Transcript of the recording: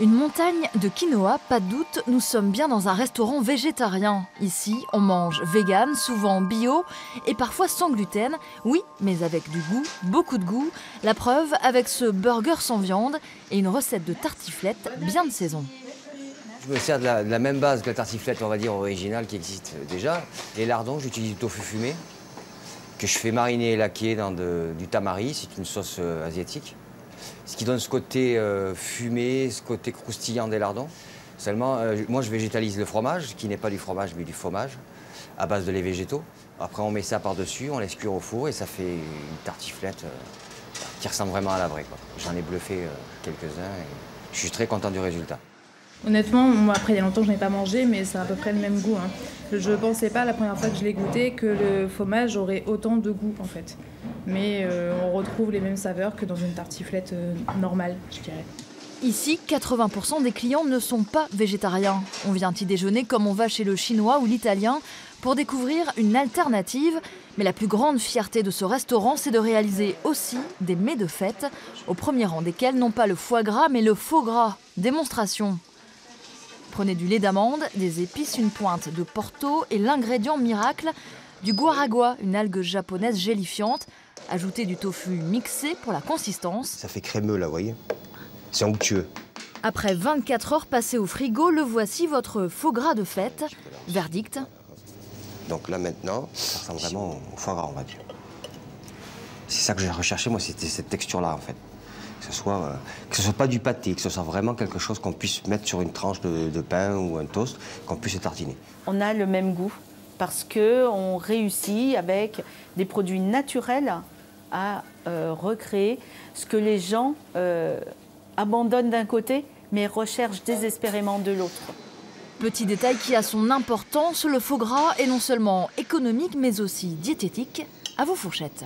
Une montagne de quinoa, pas de doute, nous sommes bien dans un restaurant végétarien. Ici, on mange vegan, souvent bio et parfois sans gluten. Oui, mais avec du goût, beaucoup de goût. La preuve avec ce burger sans viande et une recette de tartiflette bien de saison. Je me sers de la, même base que la tartiflette, on va dire, originale qui existe déjà. Les lardons, j'utilise du tofu fumé que je fais mariner et laquer dans du tamari, c'est une sauce euh, asiatique ce qui donne ce côté euh, fumé, ce côté croustillant des lardons. Seulement, euh, moi, je végétalise le fromage, qui n'est pas du fromage, mais du fromage, à base de lait végétaux. Après, on met ça par-dessus, on laisse cuire au four et ça fait une tartiflette euh, qui ressemble vraiment à la vraie. J'en ai bluffé quelques-uns et je suis très content du résultat. Honnêtement, moi, après il y a longtemps je n'ai pas mangé, mais c'est à peu près le même goût. Hein. Je ne pensais pas la première fois que je l'ai goûté que le fromage aurait autant de goût en fait. Mais euh, on retrouve les mêmes saveurs que dans une tartiflette euh, normale, je dirais. Ici, 80% des clients ne sont pas végétariens. On vient y déjeuner comme on va chez le chinois ou l'italien pour découvrir une alternative. Mais la plus grande fierté de ce restaurant, c'est de réaliser aussi des mets de fête, au premier rang desquels non pas le foie gras, mais le faux gras. Démonstration. Prenez du lait d'amande, des épices, une pointe de porto et l'ingrédient miracle du guaragua, une algue japonaise gélifiante. Ajoutez du tofu mixé pour la consistance. Ça fait crémeux là, vous voyez C'est onctueux. Après 24 heures passées au frigo, le voici votre faux gras de fête. Verdict Donc là maintenant, ça ressemble vraiment au foie gras, on va dire. C'est ça que j'ai recherché, moi, c'était cette texture-là, en fait que ce soit euh, que ce soit pas du pâté, que ce soit vraiment quelque chose qu'on puisse mettre sur une tranche de, pain ou un toast, qu'on puisse tartiner. On a le même goût parce que on réussit avec des produits naturels à euh, recréer ce que les gens euh, abandonnent d'un côté mais recherchent désespérément de l'autre. Petit détail qui a son importance, le faux gras est non seulement économique mais aussi diététique. À vos fourchettes.